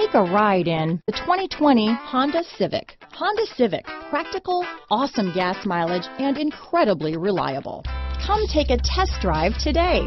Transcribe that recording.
Take a ride in the 2020 Honda Civic. Honda Civic, practical, awesome gas mileage, and incredibly reliable. Come take a test drive today.